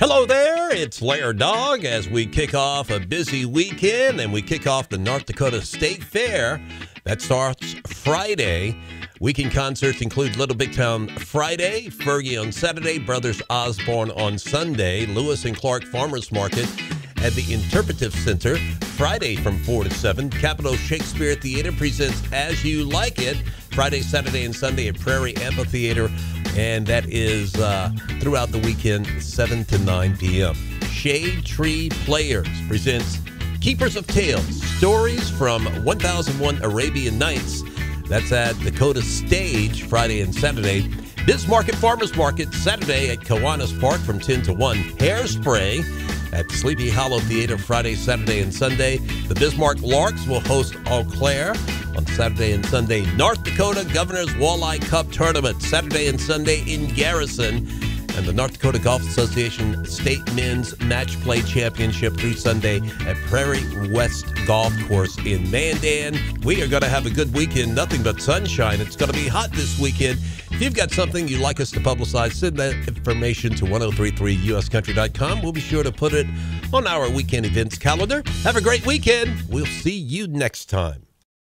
Hello there, it's Lair Dog as we kick off a busy weekend and we kick off the North Dakota State Fair. That starts Friday. Weekend concerts include Little Big Town Friday, Fergie on Saturday, Brothers Osborne on Sunday, Lewis and Clark Farmers Market at the Interpretive Center Friday from 4 to 7. Capitol Shakespeare Theater presents As You Like It Friday, Saturday, and Sunday at Prairie Amphitheater, and that is uh, throughout the weekend, 7 to 9 p.m. Shade Tree Players presents Keepers of Tales Stories from 1001 Arabian Nights. That's at Dakota Stage Friday and Saturday. Bismarck Farmers Market Saturday at Kiwanis Park from 10 to 1. Hairspray at Sleepy Hollow Theater Friday, Saturday, and Sunday. The Bismarck Larks will host Eau Claire on Saturday and Sunday. North Dakota Governor's Walleye Cup Tournament Saturday and Sunday in Garrison. And the North Dakota Golf Association State Men's Match Play Championship through Sunday at Prairie West Golf Course in Mandan. We are going to have a good weekend, nothing but sunshine. It's going to be hot this weekend. If you've got something you'd like us to publicize, send that information to 1033uscountry.com. We'll be sure to put it on our weekend events calendar. Have a great weekend. We'll see you next time.